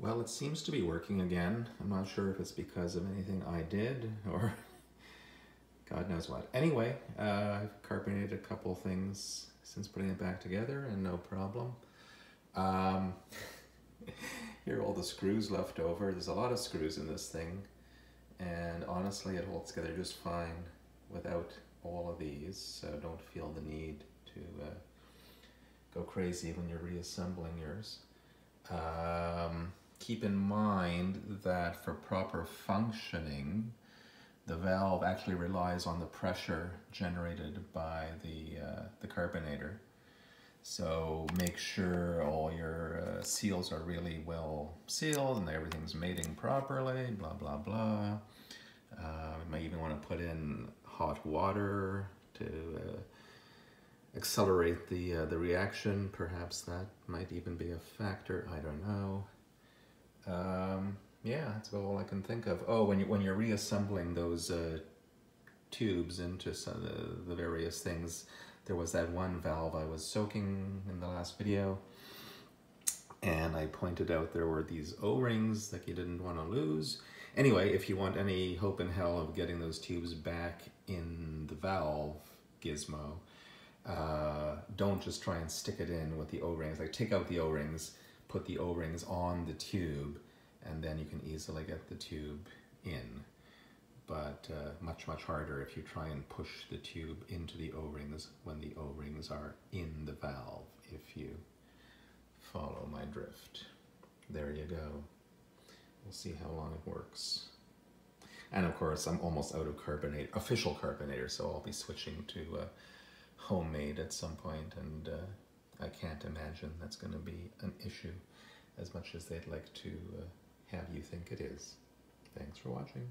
Well, it seems to be working again. I'm not sure if it's because of anything I did or God knows what. Anyway, uh, I've carbonated a couple things since putting it back together and no problem. Um, here are all the screws left over. There's a lot of screws in this thing and honestly it holds together just fine without all of these so don't feel the need to uh, go crazy when you're reassembling yours. Um, keep in mind that for proper functioning, the valve actually relies on the pressure generated by the, uh, the carbonator. So make sure all your uh, seals are really well sealed and everything's mating properly, blah, blah, blah. Uh, you might even want to put in hot water to uh, accelerate the, uh, the reaction. Perhaps that might even be a factor, I don't know. Um, yeah, that's about all I can think of. Oh, when, you, when you're reassembling those uh, tubes into some, the, the various things, there was that one valve I was soaking in the last video and I pointed out there were these O-rings that you didn't want to lose. Anyway, if you want any hope in hell of getting those tubes back in the valve gizmo, uh, don't just try and stick it in with the O-rings. Like take out the O-rings, put the O-rings on the tube, and then you can easily get the tube in. But uh, much, much harder if you try and push the tube into the O-rings when the O-rings are in the valve, if you follow my drift. There you go. We'll see how long it works. And of course, I'm almost out of carbonate, official carbonator, so I'll be switching to uh, homemade at some point, and uh, I can't imagine that's going to be an issue as much as they'd like to uh, have you think it is. Thanks for watching.